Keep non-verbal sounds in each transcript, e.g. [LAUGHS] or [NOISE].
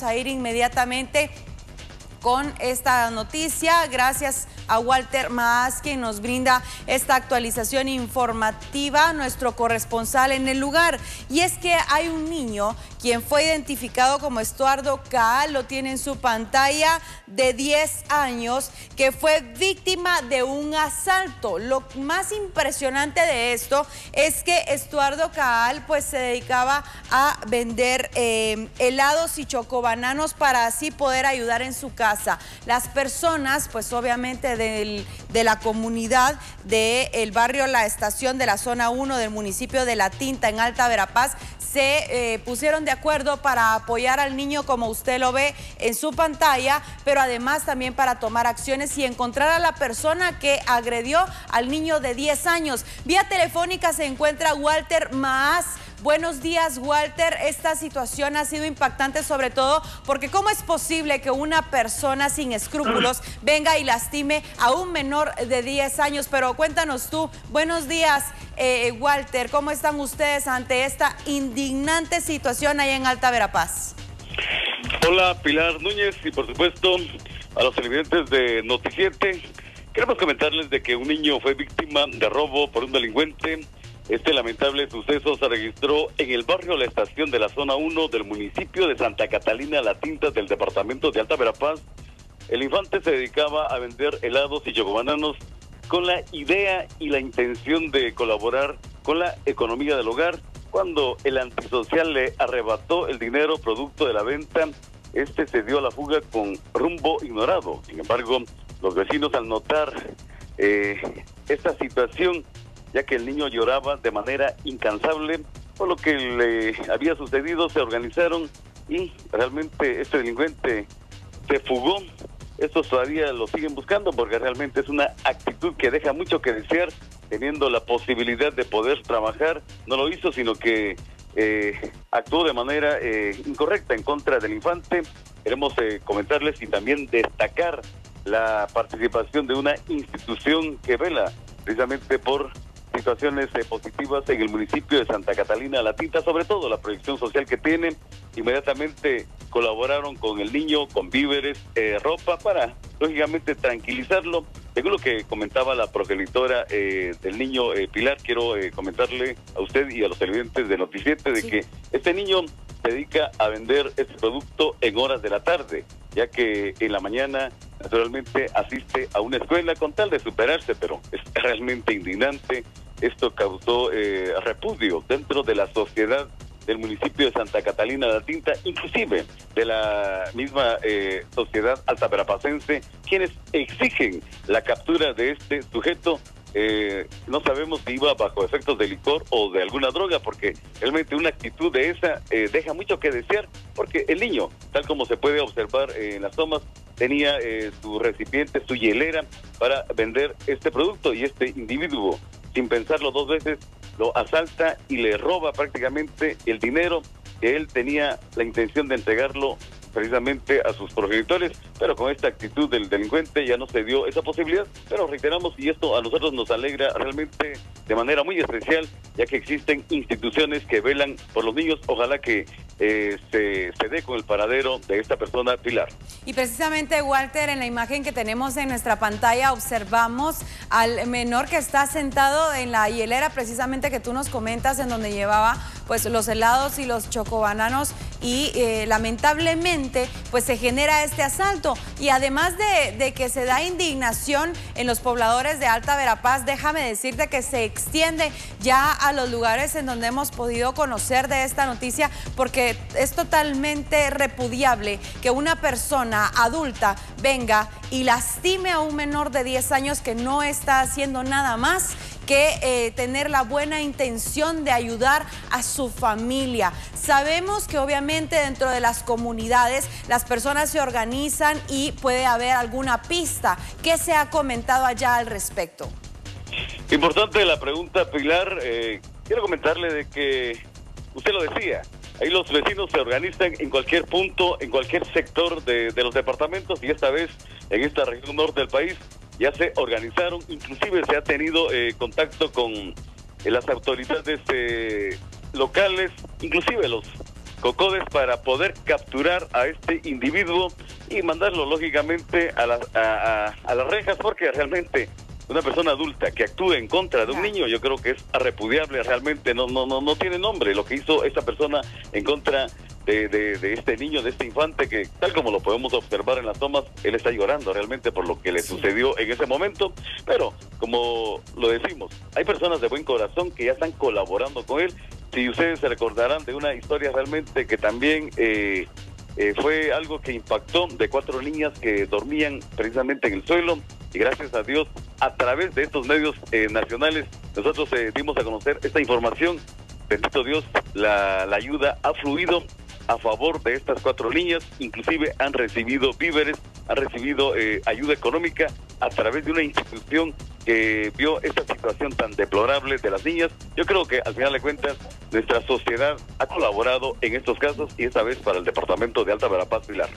A ir inmediatamente con esta noticia. Gracias a Walter Maas, quien nos brinda esta actualización informativa, nuestro corresponsal en el lugar. Y es que hay un niño quien fue identificado como Estuardo K, lo tiene en su pantalla, de 10 años, que fue víctima de un asalto. Lo más impresionante de esto es que Estuardo Kaal pues se dedicaba a vender eh, helados y chocobananos para así poder ayudar en su casa. Las personas pues obviamente de la comunidad del barrio La Estación de la zona 1 del municipio de La Tinta en Alta Verapaz se eh, pusieron de acuerdo para apoyar al niño como usted lo ve en su pantalla, pero además también para tomar acciones y encontrar a la persona que agredió al niño de 10 años. Vía telefónica se encuentra Walter Maas. Buenos días, Walter. Esta situación ha sido impactante sobre todo porque ¿cómo es posible que una persona sin escrúpulos [CLEARS THROAT] venga y lastime a un menor de 10 años? Pero cuéntanos tú, buenos días, eh, Walter, ¿cómo están ustedes ante esta indignante situación ahí en Alta Verapaz? Hola, Pilar Núñez y por supuesto a los televidentes de Noticiete. Queremos comentarles de que un niño fue víctima de robo por un delincuente este lamentable suceso se registró en el barrio La Estación de la zona 1 del municipio de Santa Catalina La Tinta del departamento de Alta Verapaz. El infante se dedicaba a vender helados y chocobananos con la idea y la intención de colaborar con la economía del hogar. Cuando el antisocial le arrebató el dinero producto de la venta, este se dio a la fuga con rumbo ignorado. Sin embargo, los vecinos al notar eh, esta situación ya que el niño lloraba de manera incansable por lo que le había sucedido, se organizaron y realmente este delincuente se fugó. Estos todavía lo siguen buscando porque realmente es una actitud que deja mucho que desear, teniendo la posibilidad de poder trabajar. No lo hizo, sino que eh, actuó de manera eh, incorrecta en contra del infante. Queremos eh, comentarles y también destacar la participación de una institución que vela precisamente por situaciones eh, positivas en el municipio de Santa Catalina La Tinta, sobre todo la proyección social que tiene. Inmediatamente colaboraron con el niño, con víveres, eh, ropa, para lógicamente tranquilizarlo. Según lo que comentaba la progenitora eh, del niño Pilar, quiero comentarle a usted y a los televidentes de Noticiete de que este niño se dedica a vender este producto en horas de la tarde, ya que en la mañana naturalmente asiste a una escuela con tal de superarse, pero es [LAUGHS] realmente indignante esto causó eh, repudio dentro de la sociedad del municipio de Santa Catalina de la Tinta, inclusive de la misma eh, sociedad altaverapacense, quienes exigen la captura de este sujeto. Eh, no sabemos si iba bajo efectos de licor o de alguna droga, porque realmente una actitud de esa deja mucho que desear, porque el niño, tal como se puede observar en las tomas, tenía su recipiente, su hielera para vender este producto y este individuo sin pensarlo dos veces, lo asalta y le roba prácticamente el dinero que él tenía la intención de entregarlo precisamente a sus progenitores, pero con esta actitud del delincuente ya no se dio esa posibilidad, pero reiteramos y esto a nosotros nos alegra realmente de manera muy especial, ya que existen instituciones que velan por los niños, ojalá que eh, se, se dé con el paradero de esta persona, Pilar. Y precisamente, Walter, en la imagen que tenemos en nuestra pantalla observamos al menor que está sentado en la hielera, precisamente que tú nos comentas, en donde llevaba pues los helados y los chocobananos. Y eh, lamentablemente pues se genera este asalto y además de, que se da indignación en los pobladores de Alta Verapaz, déjame decirte que se extiende ya a los lugares en donde hemos podido conocer de esta noticia porque es totalmente repudiable que una persona adulta venga y lastime a un menor de 10 años que no está haciendo nada más que eh, tener la buena intención de ayudar a su familia. Sabemos que obviamente dentro de las comunidades las personas se organizan y puede haber alguna pista. ¿Qué se ha comentado allá al respecto? Importante la pregunta, Pilar. Eh, quiero comentarle de que usted lo decía, ahí los vecinos se organizan en cualquier punto, en cualquier sector de, de los departamentos y esta vez en esta región norte del país ya se organizaron, inclusive se ha tenido eh, contacto con eh, las autoridades eh, locales, inclusive los Cocodes para poder capturar a este individuo y mandarlo lógicamente a, a, a las rejas porque realmente una persona adulta que actúe en contra de un niño, yo creo que es repudiable, realmente no, no, no, no tiene nombre lo que hizo esta persona en contra de, de, este niño, de este infante, que tal como lo podemos observar en las tomas, él está llorando realmente por lo que le sucedió en ese momento, pero como lo decimos, hay personas de buen corazón que ya están colaborando con él. Si ustedes se recordarán de una historia realmente que también eh, eh, fue algo que impactó de cuatro niñas que dormían precisamente en el suelo y gracias a Dios a través de estos medios eh, nacionales nosotros dimos a conocer esta información. Bendito Dios, la, la ayuda ha fluido a favor de estas cuatro niñas, inclusive han recibido víveres, han recibido eh, ayuda económica a través de una institución que vio esta situación tan deplorable de las niñas. Yo creo que al final de cuentas nuestra sociedad ha colaborado en estos casos y esta vez para el Departamento de Alta Verapaz Pilar.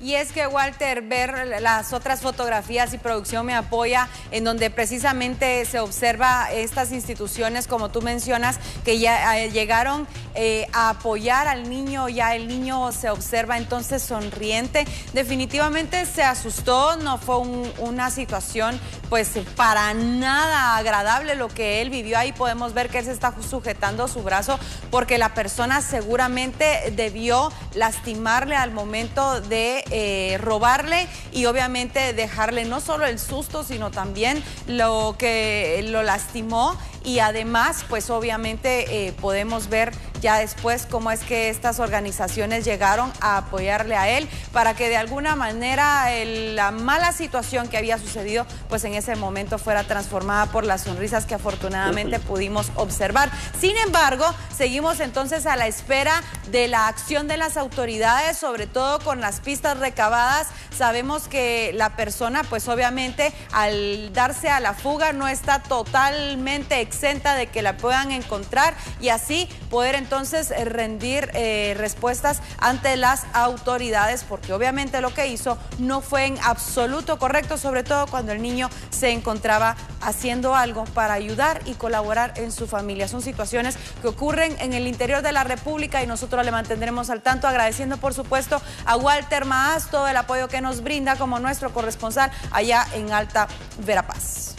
Y es que Walter, ver las otras fotografías y producción me apoya en donde precisamente se observa estas instituciones, como tú mencionas, que ya eh, llegaron eh, a apoyar al niño, ya el niño se observa entonces sonriente. Definitivamente se asustó, no fue una situación pues para nada agradable lo que él vivió ahí. Podemos ver que él se está sujetando su brazo porque la persona seguramente debió lastimarle al momento de eh, robarle y obviamente dejarle no solo el susto, sino también lo que lo lastimó y además, pues obviamente eh, podemos ver ya después cómo es que estas organizaciones llegaron a apoyarle a él para que de alguna manera la mala situación que había sucedido, pues en ese momento fuera transformada por las sonrisas que afortunadamente pudimos observar. Sin embargo, seguimos entonces a la espera de la acción de las autoridades, sobre todo con las pistas recabadas. Sabemos que la persona, pues obviamente, al darse a la fuga no está totalmente exenta de que la puedan encontrar y así poder entonces eh, rendir eh, respuestas ante las autoridades, porque obviamente lo que hizo no fue en absoluto correcto, sobre todo cuando el niño se encontraba haciendo algo para ayudar y colaborar en su familia. Son situaciones que ocurren en el interior de la República y nosotros le mantendremos al tanto, agradeciendo por supuesto a Walter Maas todo el apoyo que nos brinda como nuestro corresponsal allá en Alta Verapaz.